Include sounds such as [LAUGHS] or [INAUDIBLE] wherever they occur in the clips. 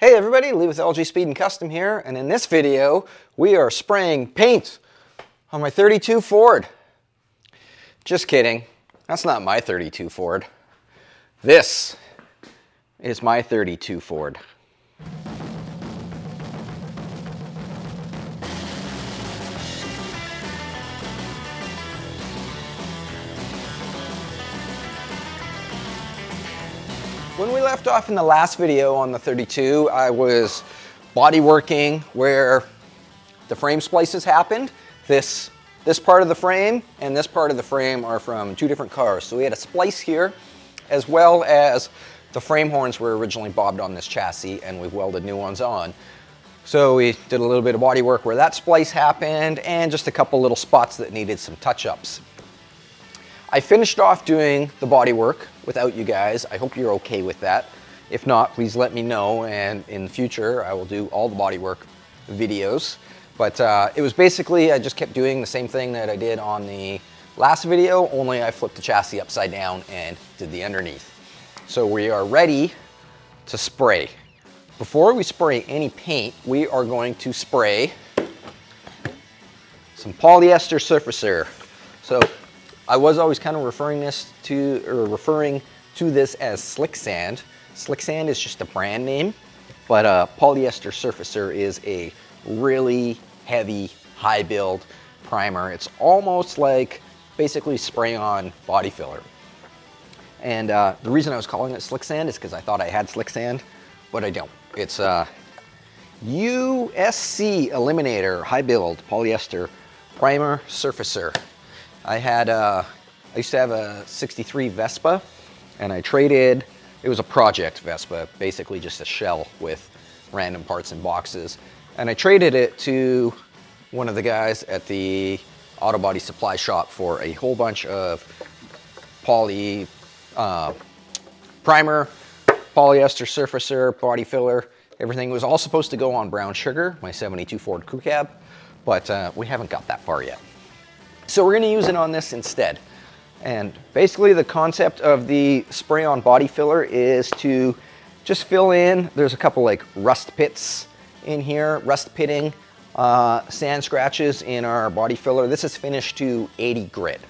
Hey everybody, Lee with LG Speed and Kustom here, and in this video, we are spraying paint on my 32 Ford. Just kidding, that's not my 32 Ford. This is my 32 Ford. When we left off in the last video on the 32, I was body working where the frame splices happened. This, this part of the frame and this part of the frame are from two different cars. So we had a splice here as well as the frame horns were originally bobbed on this chassis and we welded new ones on. So we did a little bit of body work where that splice happened and just a couple little spots that needed some touch-ups. I finished off doing the body work without you guys. I hope you're okay with that. If not, please let me know and in the future I will do all the body work videos. But uh, it was basically, I just kept doing the same thing that I did on the last video, only I flipped the chassis upside down and did the underneath. So we are ready to spray. Before we spray any paint, we are going to spray some polyester surfacer. So I was always kind of referring this to, or referring to this as slick sand. Slick sand is just a brand name, but uh, polyester surfacer is a really heavy, high build primer. It's almost like basically spray on body filler. And uh, the reason I was calling it slick sand is because I thought I had slick sand, but I don't. It's a uh, USC Eliminator high build polyester primer surfacer. I had, uh, I used to have a 63 Vespa and I traded, it was a project Vespa, basically just a shell with random parts and boxes. And I traded it to one of the guys at the auto body supply shop for a whole bunch of poly uh, primer, polyester surfacer, body filler. Everything was all supposed to go on brown sugar, my 72 Ford Crew Cab, but uh, we haven't got that far yet. So we're gonna use it on this instead. And basically the concept of the spray on body filler is to just fill in, there's a couple like rust pits in here, rust pitting, uh, sand scratches in our body filler. This is finished to 80 grit.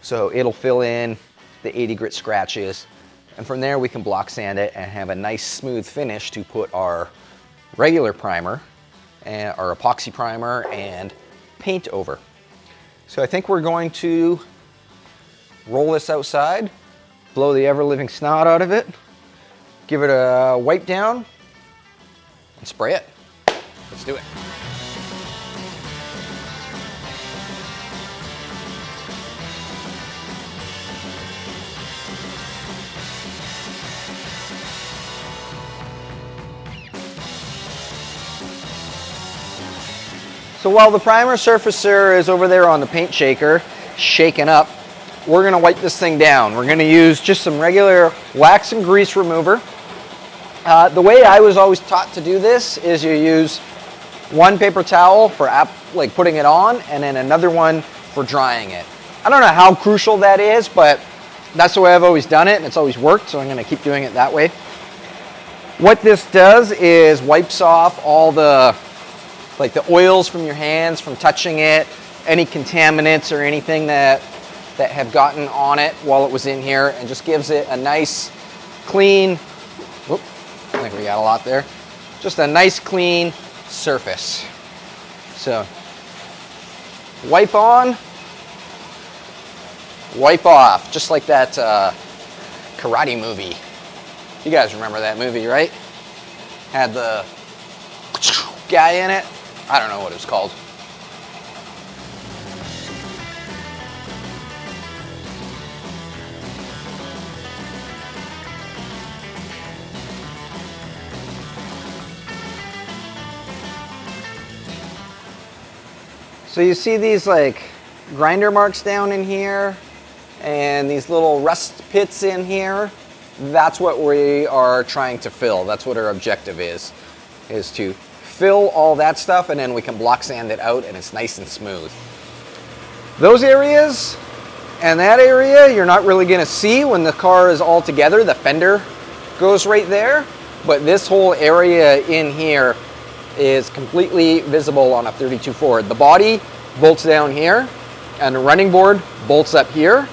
So it'll fill in the 80 grit scratches. And from there we can block sand it and have a nice smooth finish to put our regular primer, and our epoxy primer and paint over. So I think we're going to roll this outside, blow the ever-living snot out of it, give it a wipe down, and spray it. Let's do it. So while the primer surfacer is over there on the paint shaker, shaking up, we're gonna wipe this thing down. We're gonna use just some regular wax and grease remover. Uh, the way I was always taught to do this is you use one paper towel for like putting it on and then another one for drying it. I don't know how crucial that is, but that's the way I've always done it and it's always worked, so I'm gonna keep doing it that way. What this does is wipes off all the like the oils from your hands from touching it, any contaminants or anything that, that have gotten on it while it was in here and just gives it a nice clean, whoop, I think we got a lot there, just a nice clean surface. So wipe on, wipe off, just like that uh, karate movie. You guys remember that movie, right? Had the guy in it. I don't know what it's called. So you see these like grinder marks down in here and these little rust pits in here. That's what we are trying to fill. That's what our objective is, is to fill all that stuff and then we can block sand it out and it's nice and smooth. Those areas and that area you're not really gonna see when the car is all together. The fender goes right there. but this whole area in here is completely visible on a 32 Ford. The body bolts down here, and the running board bolts up here,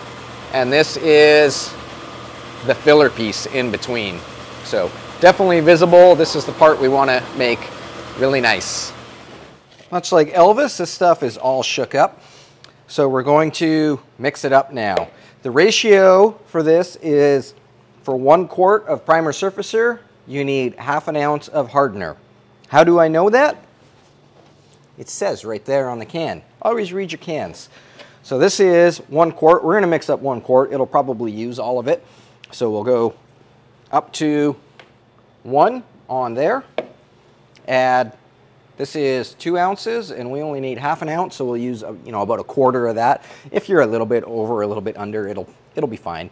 and this is the filler piece in between. So definitely visible. This is the part we want to make really nice. Much like Elvis, this stuff is all shook up. So we're going to mix it up now. The ratio for this is for one quart of primer surfacer, you need half an ounce of hardener. How do I know that? It says right there on the can. Always read your cans. So this is one quart. We're gonna mix up one quart. It'll probably use all of it. So we'll go up to one on there. Add, this is two ounces and we only need half an ounce. So we'll use, uh, you know, about a quarter of that. If you're a little bit over, a little bit under, it'll, it'll be fine.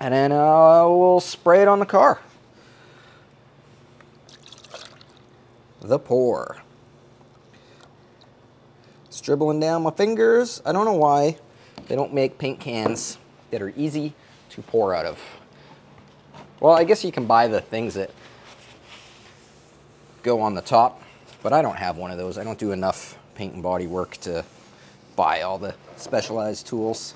And then uh, we'll spray it on the car. The pour. It's dribbling down my fingers. I don't know why they don't make paint cans that are easy to pour out of. Well, I guess you can buy the things that go on the top, but I don't have one of those. I don't do enough paint and body work to buy all the specialized tools.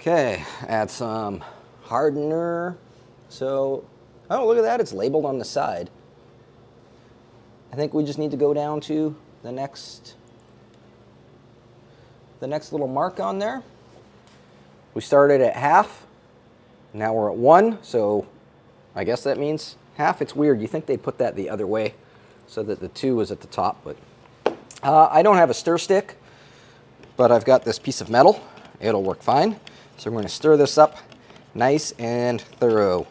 Okay, add some hardener. So, oh, look at that, it's labeled on the side. I think we just need to go down to the next, the next little mark on there. We started at half, now we're at one, so I guess that means half. It's weird, you think they'd put that the other way so that the two was at the top, but uh, I don't have a stir stick, but I've got this piece of metal. It'll work fine. So I'm going to stir this up nice and thorough.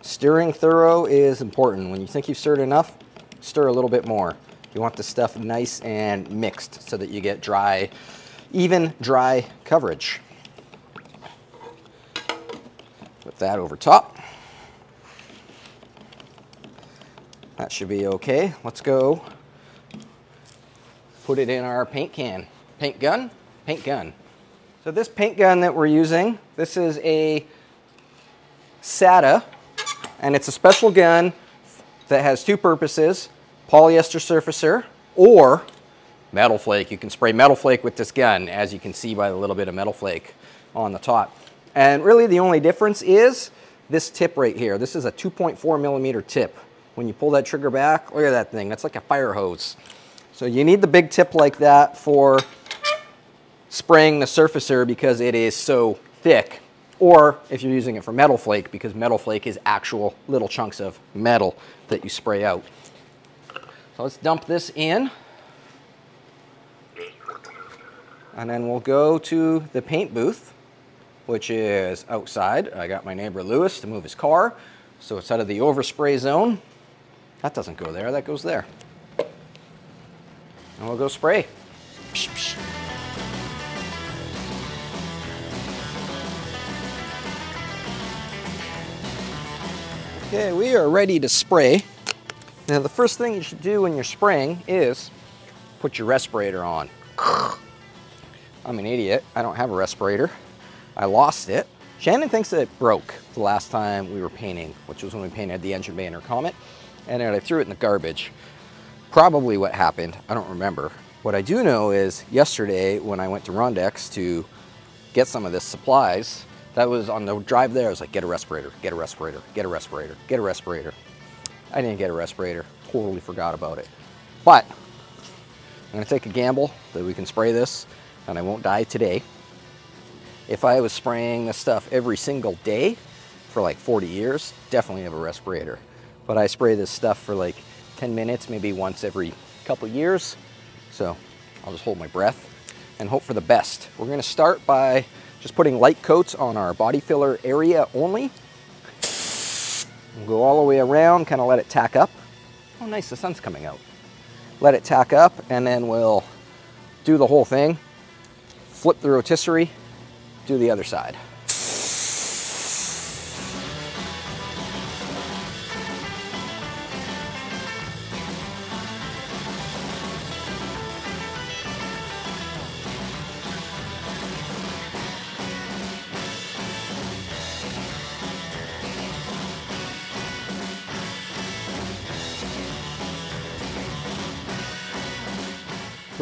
Stirring thorough is important. When you think you've stirred enough, stir a little bit more. You want the stuff nice and mixed so that you get dry, even dry coverage. Put that over top. That should be okay. Let's go put it in our paint can. Paint gun, paint gun. So this paint gun that we're using, this is a SATA, and it's a special gun that has two purposes, polyester surfacer or metal flake. You can spray metal flake with this gun, as you can see by the little bit of metal flake on the top. And really the only difference is this tip right here. This is a 2.4 millimeter tip. When you pull that trigger back, look at that thing. That's like a fire hose. So you need the big tip like that for spraying the surfacer because it is so thick or if you're using it for metal flake because metal flake is actual little chunks of metal that you spray out. So let's dump this in. And then we'll go to the paint booth, which is outside. I got my neighbor Lewis to move his car, so it's out of the overspray zone. That doesn't go there, that goes there. And we'll go spray. Psh, psh. Okay, we are ready to spray. Now the first thing you should do when you're spraying is put your respirator on. I'm an idiot, I don't have a respirator. I lost it. Shannon thinks that it broke the last time we were painting, which was when we painted the engine bay in her Comet, and I threw it in the garbage. Probably what happened, I don't remember. What I do know is yesterday when I went to Rondex to get some of this supplies, that was on the drive there, I was like, get a respirator, get a respirator, get a respirator, get a respirator. I didn't get a respirator, totally forgot about it. But I'm gonna take a gamble that we can spray this and I won't die today. If I was spraying this stuff every single day for like 40 years, definitely have a respirator. But I spray this stuff for like 10 minutes, maybe once every couple years. So I'll just hold my breath and hope for the best. We're gonna start by just putting light coats on our body filler area only. We'll go all the way around, kind of let it tack up. Oh nice, the sun's coming out. Let it tack up and then we'll do the whole thing. Flip the rotisserie, do the other side.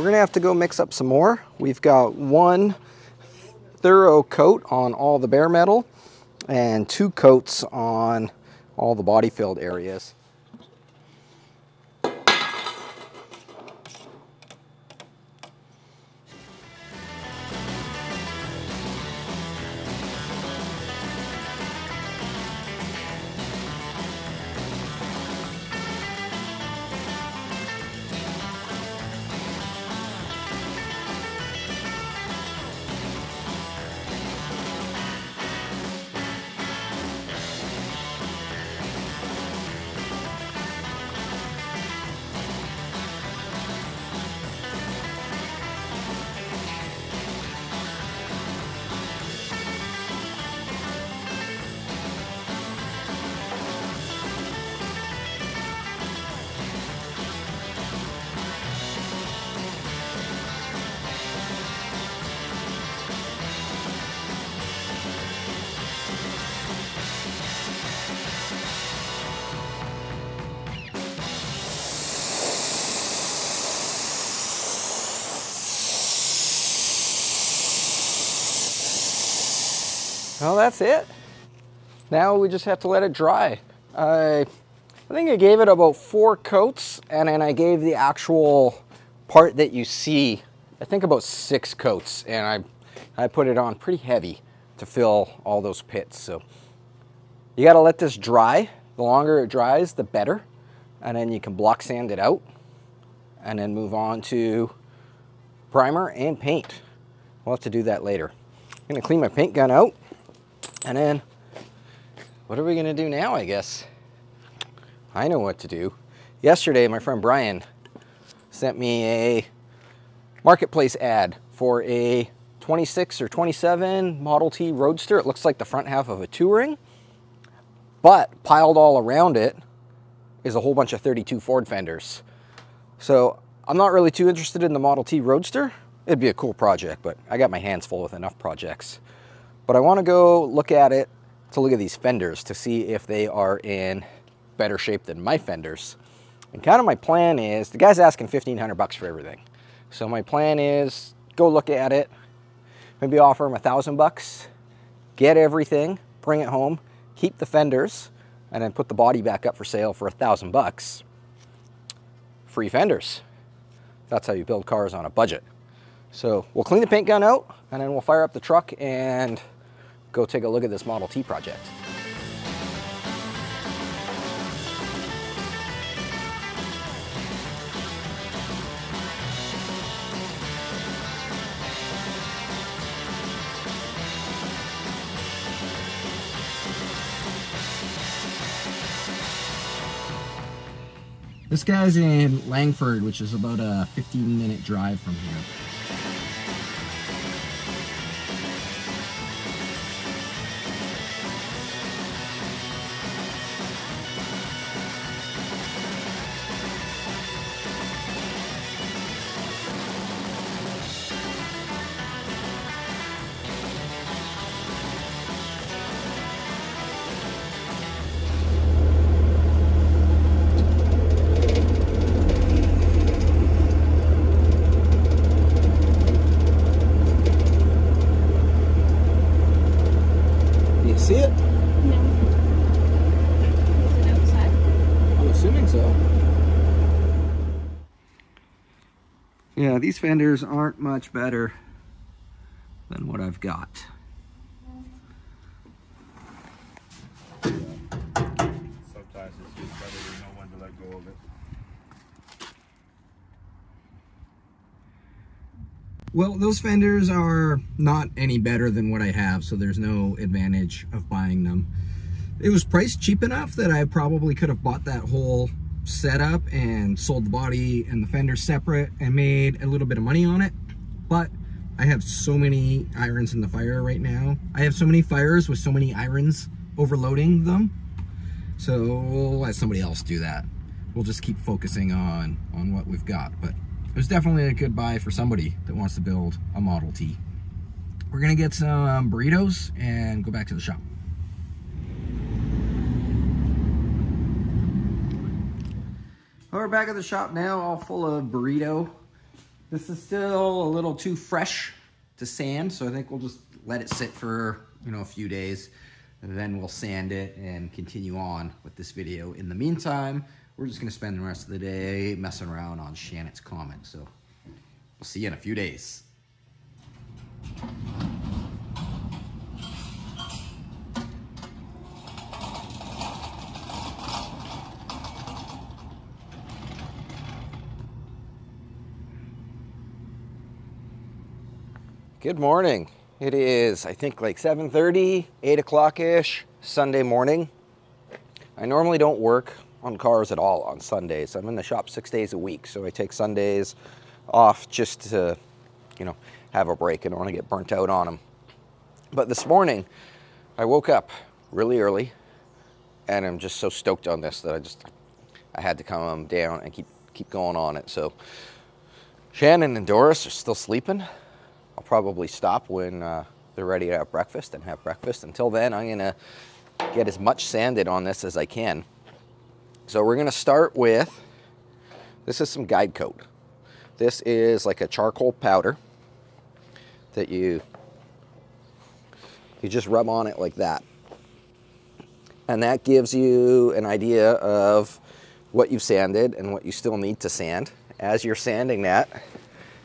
Gonna have to go mix up some more. We've got one thorough coat on all the bare metal and two coats on all the body filled areas. That's it. Now we just have to let it dry. I, I think I gave it about four coats and then I gave the actual part that you see, I think about six coats and I, I put it on pretty heavy to fill all those pits. So you gotta let this dry. The longer it dries, the better. And then you can block sand it out and then move on to primer and paint. We'll have to do that later. I'm gonna clean my paint gun out. And then, what are we gonna do now, I guess? I know what to do. Yesterday, my friend Brian sent me a marketplace ad for a 26 or 27 Model T Roadster. It looks like the front half of a Touring, but piled all around it is a whole bunch of 32 Ford fenders. So I'm not really too interested in the Model T Roadster. It'd be a cool project, but I got my hands full with enough projects. But I want to go look at it to look at these fenders to see if they are in better shape than my fenders. And kind of my plan is, the guy's asking 1500 bucks for everything. So my plan is go look at it, maybe offer him a thousand bucks, get everything, bring it home, keep the fenders, and then put the body back up for sale for a thousand bucks. Free fenders. That's how you build cars on a budget. So we'll clean the paint gun out and then we'll fire up the truck and go take a look at this Model T project. This guy's in Langford, which is about a 15 minute drive from here. Yeah, these fenders aren't much better than what I've got. Sometimes it's just better to know when to let go of it. Well, those fenders are not any better than what I have, so there's no advantage of buying them. It was priced cheap enough that I probably could have bought that whole setup and sold the body and the fenders separate and made a little bit of money on it. But I have so many irons in the fire right now. I have so many fires with so many irons overloading them. So we'll let somebody else do that. We'll just keep focusing on, on what we've got. But it was definitely a good buy for somebody that wants to build a Model T. We're gonna get some burritos and go back to the shop. We're back at the shop now, all full of burrito. This is still a little too fresh to sand, so I think we'll just let it sit for, you know, a few days. And then we'll sand it and continue on with this video. In the meantime, we're just gonna spend the rest of the day messing around on Shannon's Comet. So we'll see you in a few days. Good morning. It is, I think, like 7.30, 8 o'clock-ish, Sunday morning. I normally don't work on cars at all on Sundays. I'm in the shop six days a week, so I take Sundays off just to, you know, have a break. I don't want to get burnt out on them. But this morning, I woke up really early, and I'm just so stoked on this that I just, I had to come down and keep, keep going on it. So Shannon and Doris are still sleeping. Probably stop when uh, they're ready to have breakfast and have breakfast. Until then, I'm gonna get as much sanded on this as I can. So we're gonna start with, this is some guide coat. This is like a charcoal powder that you, you just rub on it like that. And that gives you an idea of what you've sanded and what you still need to sand. As you're sanding that,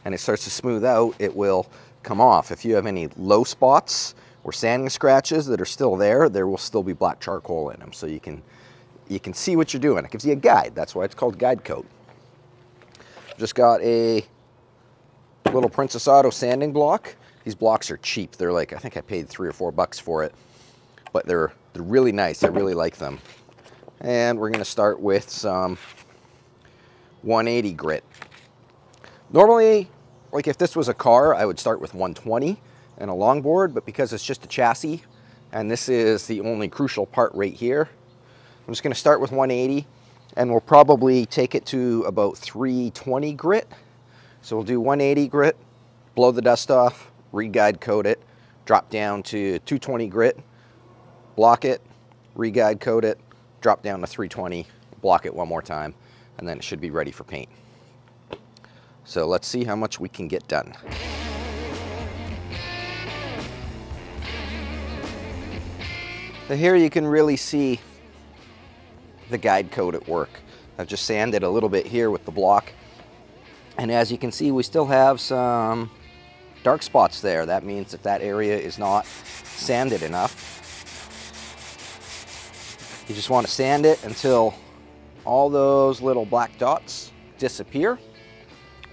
and it starts to smooth out, it will come off. If you have any low spots or sanding scratches that are still there, there will still be black charcoal in them. So you can, you can see what you're doing. It gives you a guide. That's why it's called guide coat. Just got a little Princess Auto sanding block. These blocks are cheap. They're like, I think I paid three or four bucks for it, but they're, they're really nice. I really like them. And we're gonna start with some 180 grit. Normally, like if this was a car, I would start with 120 and a longboard, but because it's just a chassis, and this is the only crucial part right here, I'm just gonna start with 180, and we'll probably take it to about 320 grit. So we'll do 180 grit, blow the dust off, re-guide coat it, drop down to 220 grit, block it, re-guide coat it, drop down to 320, block it one more time, and then it should be ready for paint. So let's see how much we can get done. So here you can really see the guide coat at work. I've just sanded a little bit here with the block. And as you can see, we still have some dark spots there. That means that that area is not sanded enough. You just want to sand it until all those little black dots disappear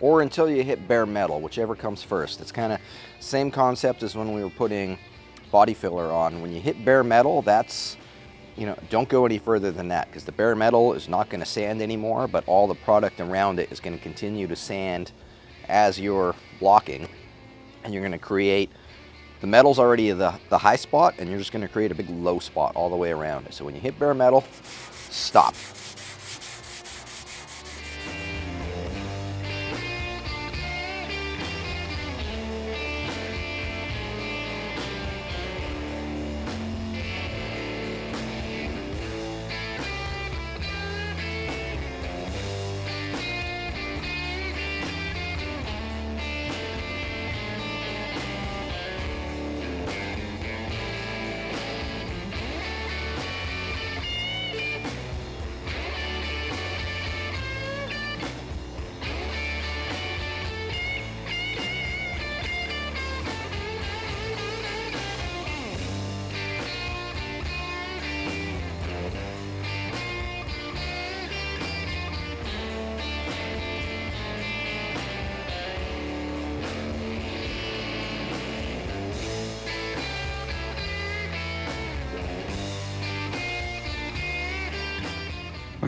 or until you hit bare metal, whichever comes first. It's kind of same concept as when we were putting body filler on. When you hit bare metal, that's, you know, don't go any further than that because the bare metal is not going to sand anymore, but all the product around it is going to continue to sand as you're blocking. And you're going to create, the metal's already the, the high spot, and you're just going to create a big low spot all the way around it. So when you hit bare metal, stop.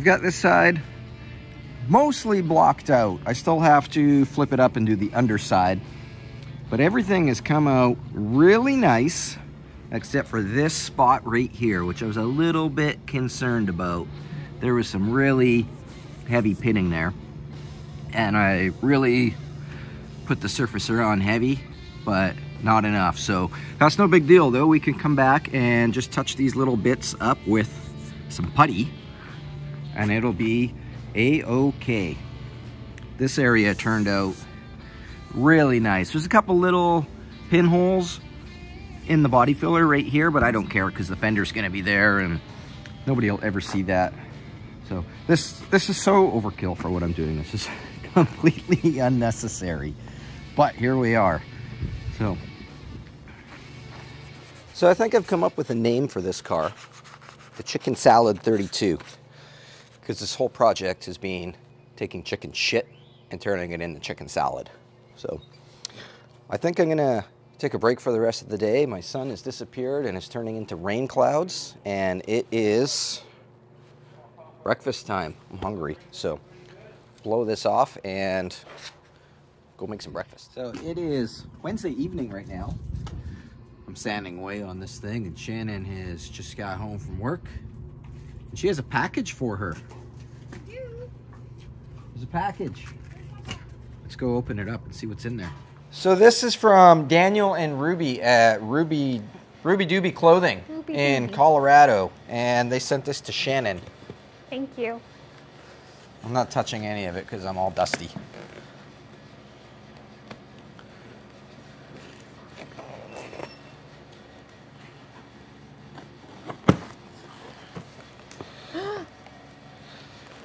I've got this side mostly blocked out. I still have to flip it up and do the underside. But everything has come out really nice, except for this spot right here, which I was a little bit concerned about. There was some really heavy pitting there. And I really put the surfacer on heavy, but not enough. So that's no big deal though. We can come back and just touch these little bits up with some putty and it'll be a-okay. This area turned out Really nice. There's a couple little pinholes in the body filler right here, but I don't care because the fender's gonna be there and nobody will ever see that. So this this is so overkill for what I'm doing. This is [LAUGHS] completely unnecessary. But here we are. So So I think I've come up with a name for this car. The Chicken Salad 32. Because this whole project is being taking chicken shit and turning it into chicken salad. So I think I'm gonna take a break for the rest of the day. My sun has disappeared and is turning into rain clouds and it is breakfast time. I'm hungry. So blow this off and go make some breakfast. So it is Wednesday evening right now. I'm sanding away on this thing and Shannon has just got home from work. And she has a package for her. There's a package. Let's go open it up and see what's in there. So this is from Daniel and Ruby at Ruby Ruby Doobie Clothing Ruby in Doobie. Colorado, and they sent this to Shannon. Thank you. I'm not touching any of it because I'm all dusty. [GASPS]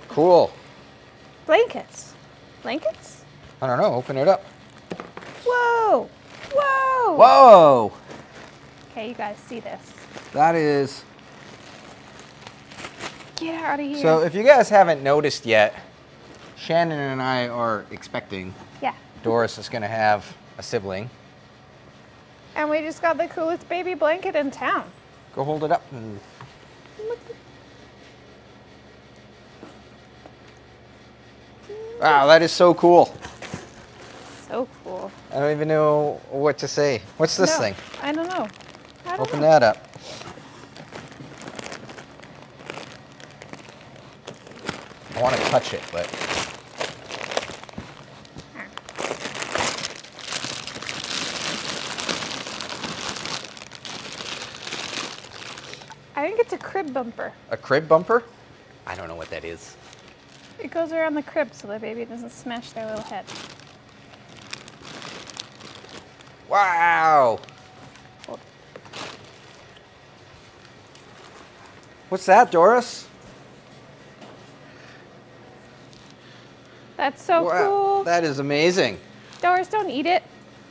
Cool. Blankets. Blankets? I don't know. Open it up. Whoa! Whoa! Whoa! Okay, you guys see this. That is. Get out of here. So, if you guys haven't noticed yet, Shannon and I are expecting yeah. Doris is going to have a sibling. And we just got the coolest baby blanket in town. Go hold it up Wow, that is so cool. So cool. I don't even know what to say. What's this No, thing? I don't know. I don't Open know. that up. I want to touch it, but I think it's a crib bumper. a crib bumper? I don't know what that is. It goes around the crib so the baby doesn't smash their little head. Wow. Hold. What's that, Doris? That's so wow. cool. That is amazing. Doris, don't eat it.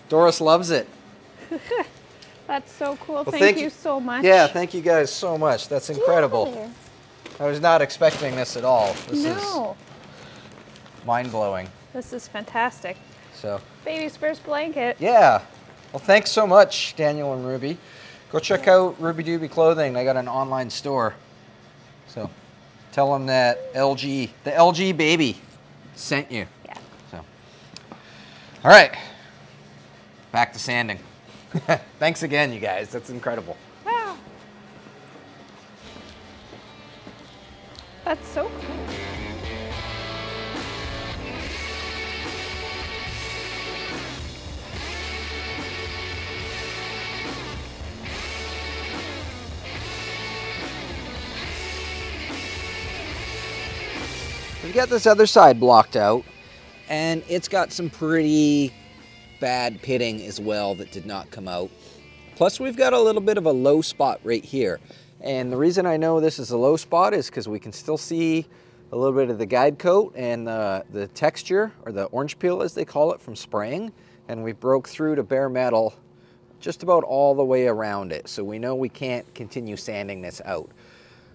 Doris loves it. [LAUGHS] That's so cool. Well, thank, thank you you- so much. Yeah, thank you guys so much. That's incredible. Yeah. I was not expecting this at all. This no, is mind blowing. this is fantastic. So, Baby's first blanket. yeah. Well, thanks so much, Daniel and Ruby. Go check out Ruby Doobie Clothing. They got an online store. So, tell them that LG, the LG baby, sent you. Yeah. So, all right. Back to sanding. [LAUGHS] thanks again, you guys. That's incredible. That's so cool. We've got this other side blocked out, and it's got some pretty bad pitting as well that did not come out. Plus, we've got a little bit of a low spot right here. And the reason I know this is a low spot is because we can still see a little bit of the guide coat and the, the texture, or the orange peel as they call it, from spraying. And we broke through to bare metal just about all the way around it. So we know we can't continue sanding this out.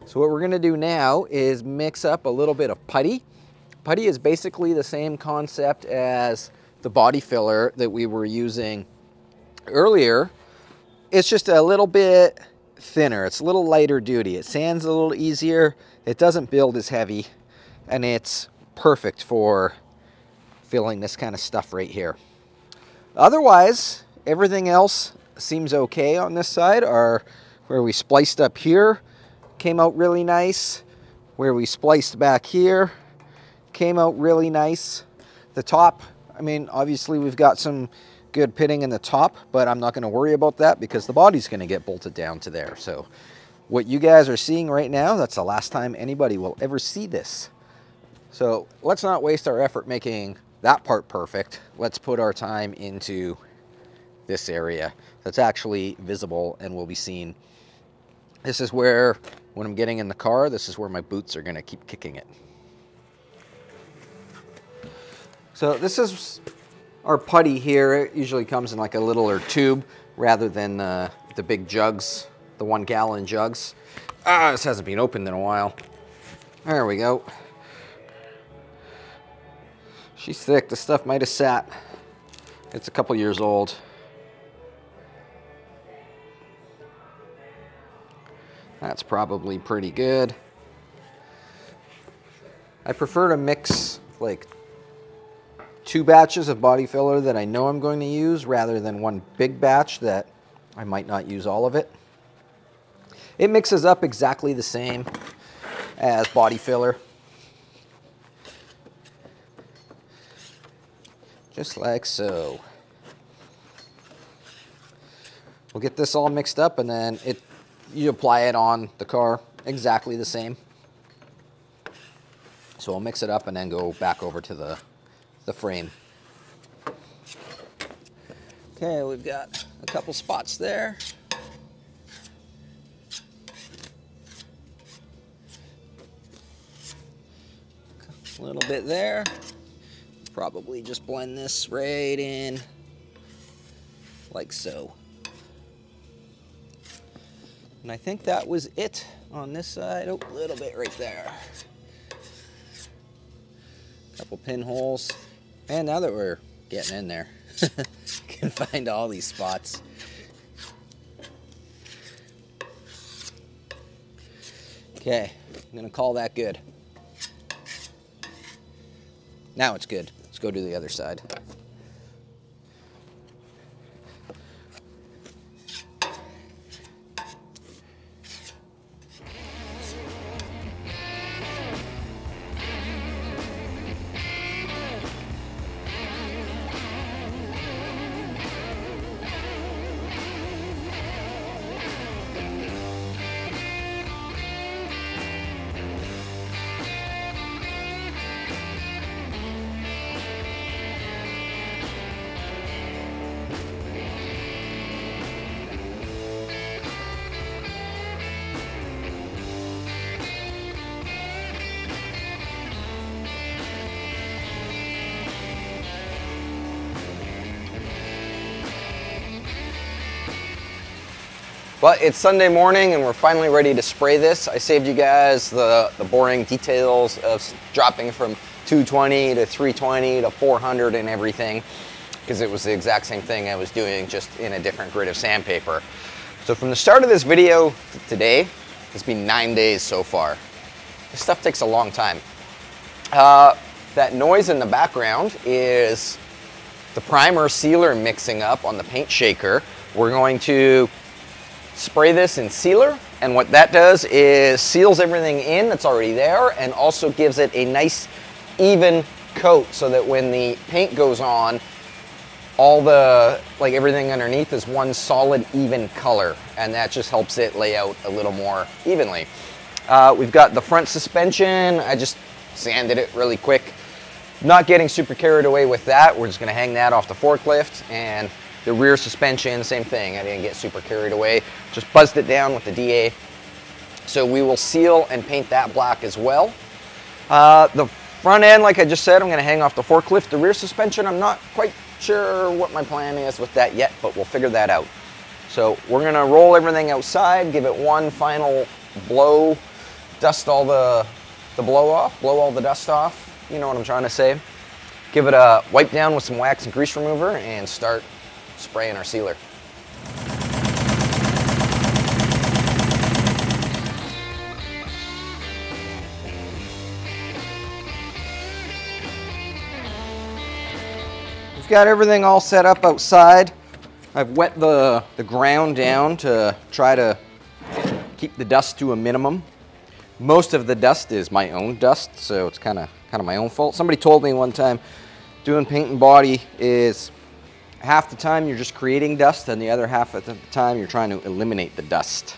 So what we're gonna do now is mix up a little bit of putty. Putty is basically the same concept as the body filler that we were using earlier. It's just a little bit thinner. It's a little lighter duty. It sands a little easier. It doesn't build as heavy and it's perfect for filling this kind of stuff right here. Otherwise, everything else seems okay on this side. Our, where we spliced up here came out really nice. Where we spliced back here came out really nice. The top, I mean, obviously we've got some good pitting in the top, but I'm not gonna worry about that because the body's gonna get bolted down to there. So what you guys are seeing right now, that's the last time anybody will ever see this. So let's not waste our effort making that part perfect. Let's put our time into this area that's actually visible and will be seen. This is where, when I'm getting in the car, this is where my boots are gonna keep kicking it. So this is our putty here. It usually comes in like a littler tube rather than uh, the big jugs, the one gallon jugs. Ah, this hasn't been opened in a while. There we go. She's thick. The stuff might have sat. It's a couple years old. That's probably pretty good. I prefer to mix like two batches of body filler that I know I'm going to use rather than one big batch that I might not use all of it. It mixes up exactly the same as body filler. Just like so. We'll get this all mixed up and then it you apply it on the car exactly the same. So we'll mix it up and then go back over to the, the frame. Okay, we've got a couple spots there. A little bit there. Probably just blend this right in like so. And I think that was it on this side. Oh, a little bit right there. Couple pinholes. And now that we're getting in there, [LAUGHS] can find all these spots. Okay, I'm gonna call that good. Now it's good. Let's go to the other side. But it's Sunday morning and we're finally ready to spray this. I saved you guys the, the boring details of dropping from 220 to 320 to 400 and everything because it was the exact same thing I was doing just in a different grit of sandpaper. So from the start of this video to today, it's been nine days so far. This stuff takes a long time. Uh, that noise in the background is the primer sealer mixing up on the paint shaker. We're going to spray this in sealer and what that does is seals everything in that's already there and also gives it a nice even coat so that when the paint goes on all the like everything underneath is one solid even color and that just helps it lay out a little more evenly. Uh, we've got the front suspension. I just sanded it really quick. Not getting super carried away with that. We're just gonna hang that off the forklift and the rear suspension, same thing. I didn't get super carried away. Just buzzed it down with the DA. So we will seal and paint that black as well. Uh, the front end, like I just said, I'm gonna hang off the forklift. The rear suspension, I'm not quite sure what my plan is with that yet, but we'll figure that out. So we're gonna roll everything outside, give it one final blow, dust all the, the blow off, blow all the dust off. You know what I'm trying to say. Give it a wipe down with some wax and grease remover and start spraying our sealer. We've got everything all set up outside. I've wet the, the ground down to try to keep the dust to a minimum. Most of the dust is my own dust, so it's kind of kind of my own fault. Somebody told me one time doing paint and body is half the time you're just creating dust and the other half of the time you're trying to eliminate the dust,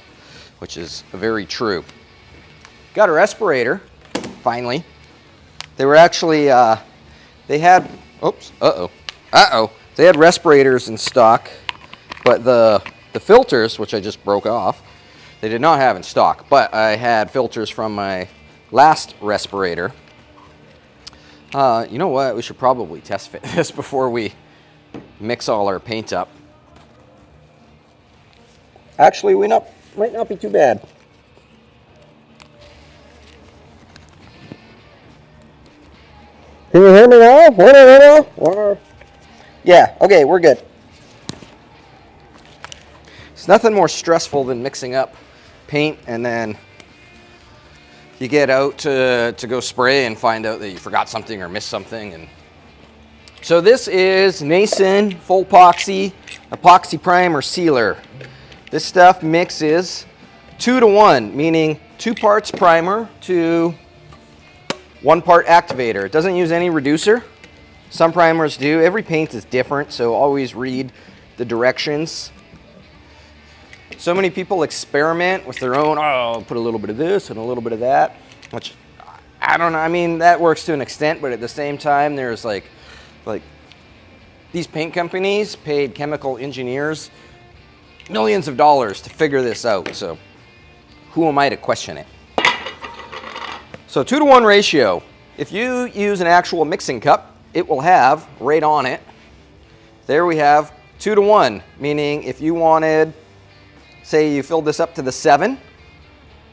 which is very true. Got a respirator, finally. They were actually, uh, they had Oops. Uh-oh. Uh-oh. They had respirators in stock, but the the filters, which I just broke off, they did not have in stock. But I had filters from my last respirator. Uh, you know what? We should probably test fit [LAUGHS] this before we mix all our paint up. Actually, we not might not be too bad. Can you hear me now? What now? Or yeah, okay, we're good. It's nothing more stressful than mixing up paint and then you get out to, to go spray and find out that you forgot something or missed something. And so this is Nason full epoxy epoxy primer sealer. This stuff mixes two to one, meaning two parts primer to one part activator. It doesn't use any reducer. Some primers do. Every paint is different, so always read the directions. So many people experiment with their own, oh, I'll put a little bit of this and a little bit of that, which I don't know. I mean, that works to an extent, but at the same time, there's like, like these paint companies paid chemical engineers millions of dollars to figure this out. So who am I to question it? So two to one ratio. If you use an actual mixing cup, it will have right on it. There we have two to one, meaning if you wanted, say you filled this up to the seven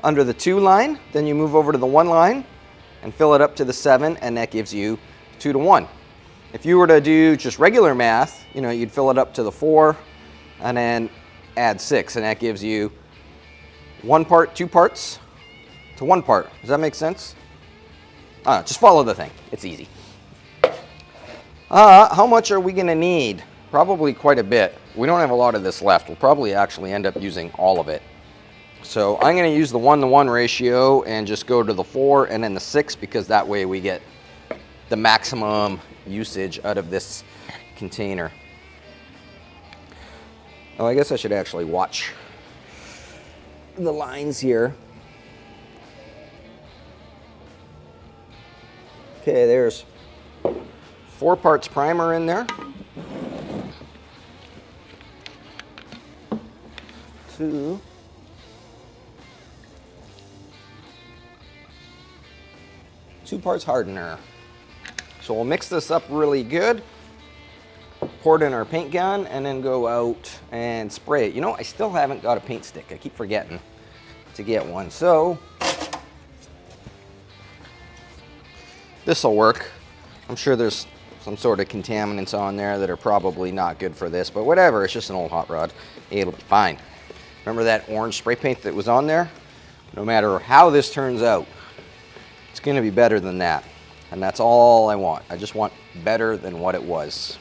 under the two line, then you move over to the one line and fill it up to the seven and that gives you two to one. If you were to do just regular math, you know, you'd fill it up to the four and then add six and that gives you one part, two parts to one part. Does that make sense? Uh, just follow the thing. It's easy. Uh, how much are we going to need? Probably quite a bit. We don't have a lot of this left. We'll probably actually end up using all of it. So I'm going to use the one-to-one -one ratio and just go to the four and then the six because that way we get the maximum usage out of this container. Oh, I guess I should actually watch the lines here. Okay, there's four parts primer in there. Two. Two parts hardener. So we'll mix this up really good, pour it in our paint gun, and then go out and spray it. You know, I still haven't got a paint stick. I keep forgetting to get one. So this will work. I'm sure there's some sort of contaminants on there that are probably not good for this, but whatever, it's just an old hot rod. It'll be fine. Remember that orange spray paint that was on there? No matter how this turns out, it's gonna be better than that. And that's all I want. I just want better than what it was.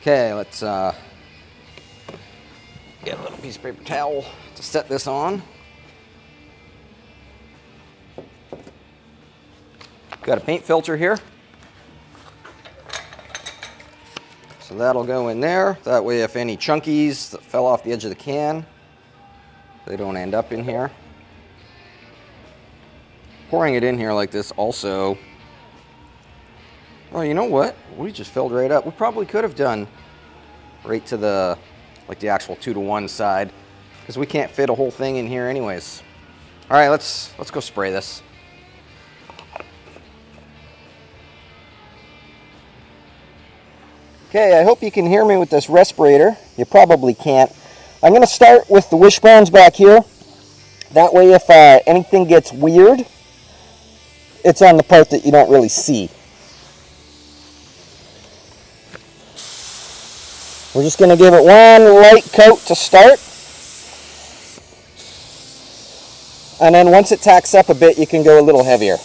Okay, let's uh, get a little piece of paper towel to set this on. Got a paint filter here. So that'll go in there. That way if any chunkies that fell off the edge of the can, they don't end up in here. Pouring it in here like this also, well, you know what? We just filled right up. We probably could have done right to the, like the actual two to one side because we can't fit a whole thing in here anyways. All right, let's, let's go spray this. Okay, I hope you can hear me with this respirator. You probably can't. I'm going to start with the wishbones back here. That way if uh, anything gets weird, it's on the part that you don't really see. We're just going to give it one light coat to start. And then once it tacks up a bit, you can go a little heavier.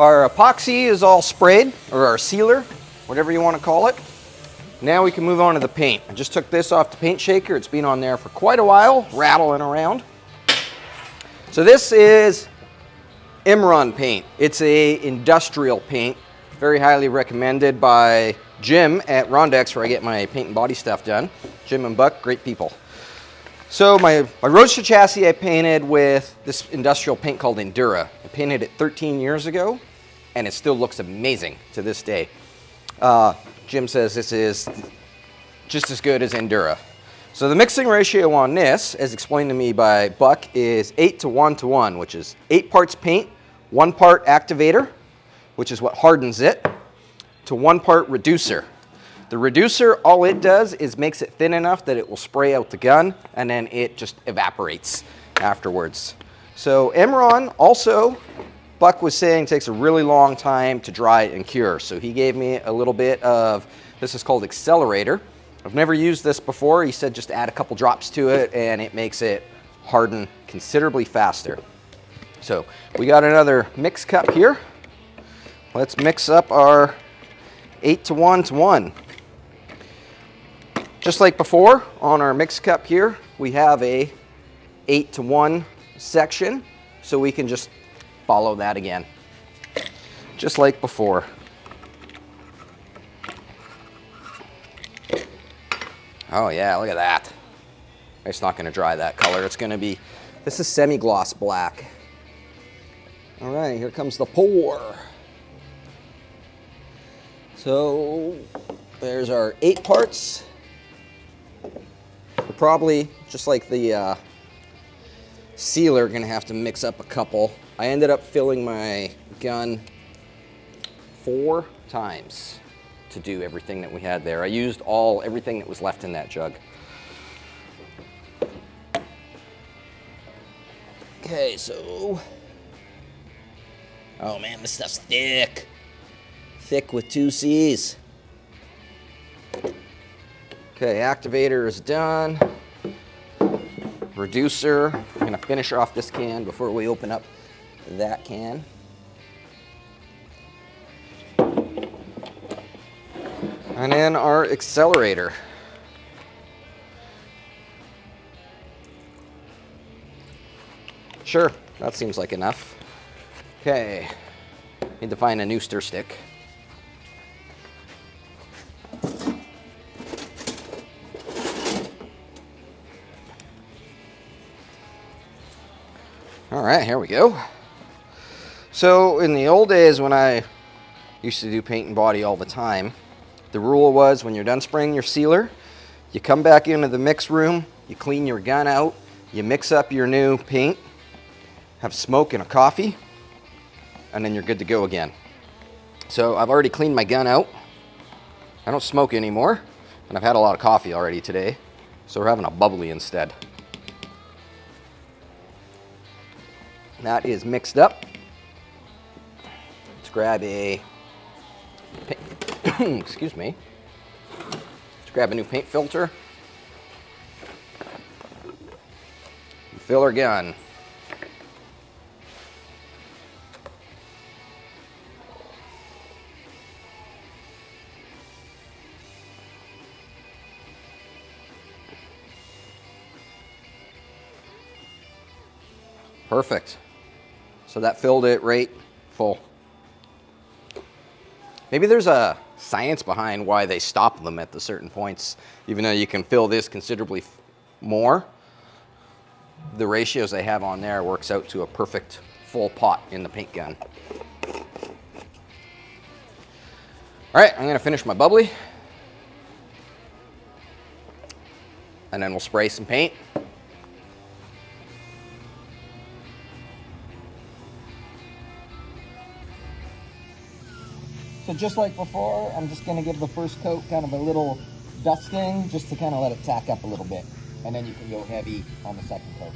Our epoxy is all sprayed, or our sealer, whatever you want to call it. Now we can move on to the paint. I just took this off the paint shaker. It's been on there for quite a while, rattling around. So this is Imron paint. It's a industrial paint, very highly recommended by Jim at Rondex where I get my paint and body stuff done. Jim and Buck, great people. So my, my Roadster chassis I painted with this industrial paint called Endura. I painted it 13 years ago and it still looks amazing to this day. Uh, Jim says this is just as good as Endura. So the mixing ratio on this, as explained to me by Buck, is 8 to 1 to 1, which is 8 parts paint, 1 part activator, which is what hardens it, to 1 part reducer. The reducer, all it does is makes it thin enough that it will spray out the gun, and then it just evaporates afterwards. So Imron also, Buck was saying, takes a really long time to dry and cure. So he gave me a little bit of, this is called Accelerator. I've never used this before. He said just add a couple drops to it and it makes it harden considerably faster. So we got another mix cup here. Let's mix up our 8 to 1 to 1. Just like before, on our mix cup here, we have a 8 to 1 section, so we can just follow that again. Just like before. Oh yeah, look at that. It's not gonna dry that color. It's gonna be, this is semi-gloss black. All right, here comes the pour. So there's our eight parts. We're probably, just like the uh, sealer, gonna have to mix up a couple. I ended up filling my gun four times to do everything that we had there. I used all, everything that was left in that jug. Okay, so, oh man, this stuff's thick. Thick with two C's. Okay, activator is done. Reducer, I'm gonna finish off this can before we open up that can. And then our accelerator. Sure, that seems like enough. Okay, need to find a new stir stick. All right, here we go. So in the old days when I used to do paint and body all the time, the rule was when you're done spraying your sealer, you come back into the mix room, you clean your gun out, you mix up your new paint, have smoke and a coffee, and then you're good to go again. So I've already cleaned my gun out. I don't smoke anymore, and I've had a lot of coffee already today, so we're having a bubbly instead. That is mixed up. Let's grab a [COUGHS] excuse me. Let's grab a new paint filter. Fill our gun. Perfect. So that filled it right full. Maybe there's a science behind why they stop them at the certain points, even though you can fill this considerably more. The ratios they have on there works out to a perfect full pot in the paint gun. All right, I'm gonna finish my bubbly. And then we'll spray some paint. So just like before, I'm just gonna give the first coat kind of a little dusting just to kind of let it tack up a little bit. And then you can go heavy on the second coat.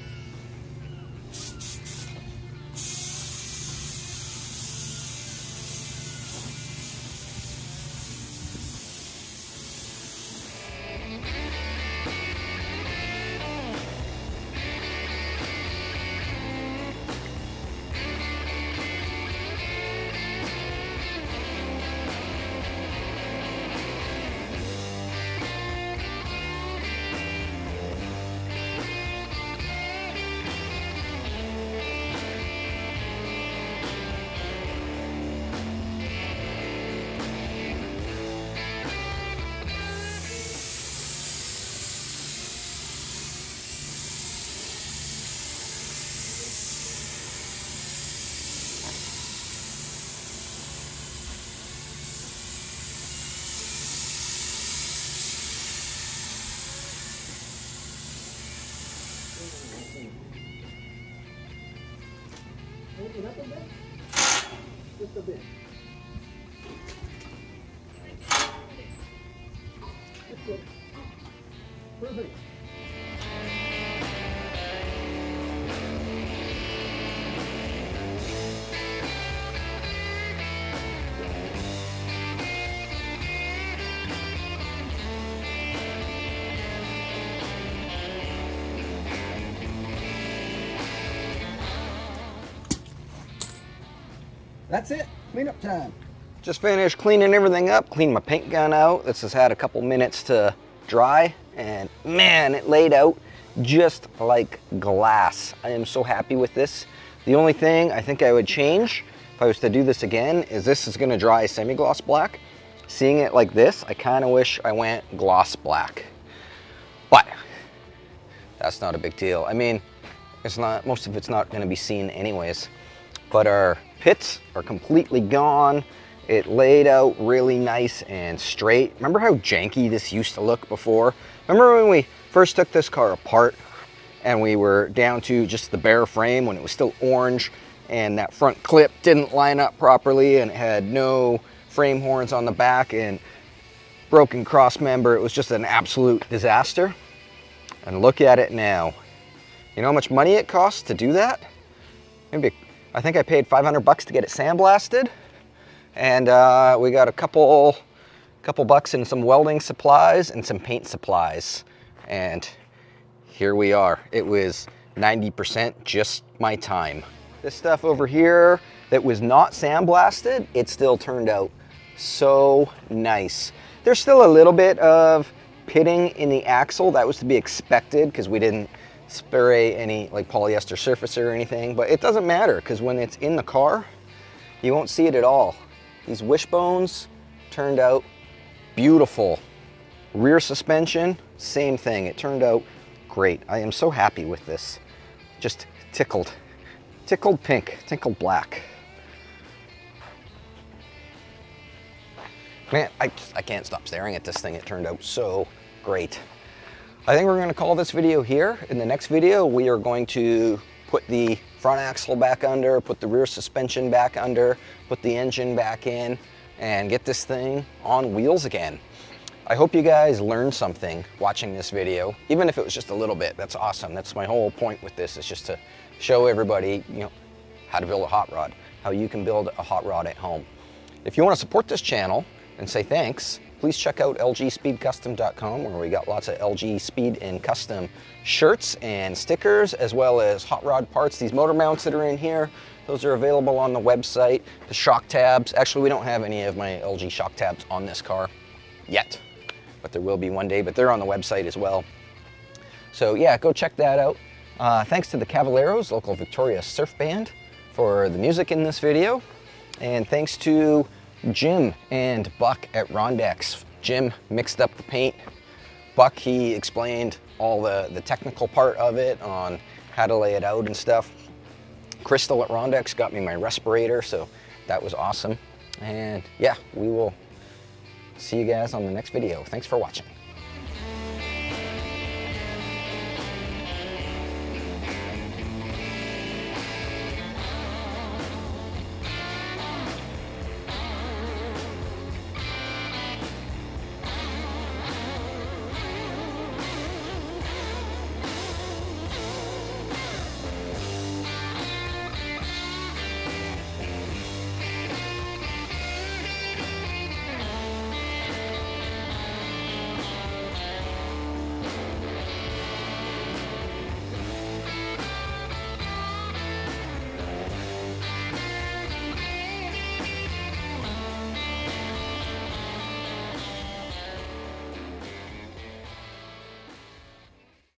That's. It. Cleanup time. Just finished cleaning everything up, cleaned my paint gun out. This has had a couple minutes to dry and man, it laid out just like glass. I am so happy with this. The only thing I think I would change if I was to do this again is this is gonna dry semi-gloss black. Seeing it like this, I kinda wish I went gloss black. But that's not a big deal. I mean, it's not, most of it's not gonna be seen anyways. But our pits are completely gone. It laid out really nice and straight. Remember how janky this used to look before? Remember when we first took this car apart and we were down to just the bare frame when it was still orange and that front clip didn't line up properly and it had no frame horns on the back and broken cross member. It was just an absolute disaster. And look at it now. You know how much money it costs to do that? Maybe, I think I paid 500 bucks to get it sandblasted. And uh, we got a couple, couple bucks in some welding supplies and some paint supplies. And here we are. It was 90% just my time. This stuff over here that was not sandblasted, it still turned out so nice. There's still a little bit of pitting in the axle. That was to be expected because we didn't spray any like polyester surfacer or anything, but it doesn't matter because when it's in the car, you won't see it at all. These wishbones turned out beautiful. Rear suspension, same thing. It turned out great. I am so happy with this. Just tickled. Tickled pink, tickled black. Man, I, I can't stop staring at this thing. It turned out so great. I think we're gonna call this video here. In the next video, we are going to put the front axle back under, put the rear suspension back under, put the engine back in, and get this thing on wheels again. I hope you guys learned something watching this video, even if it was just a little bit. That's awesome. That's my whole point with this is just to show everybody, you know, how to build a hot rod, how you can build a hot rod at home. If you want to support this channel and say thanks, please check out lgspeedkustom.com where we got lots of LG Speed and Kustom shirts and stickers as well as hot rod parts. These motor mounts that are in here, those are available on the website. The shock tabs, actually we don't have any of my LG shock tabs on this car yet, but there will be one day, but they're on the website as well. So yeah, go check that out. Uh, thanks to the Cavaleros, local Victoria surf band, for the music in this video. And thanks to Jim and Buck at Rondex. Jim mixed up the paint. Buck, he explained all the, the technical part of it on how to lay it out and stuff. Crystal at Rondex got me my respirator, so that was awesome. And yeah, we will see you guys on the next video. Thanks for watching.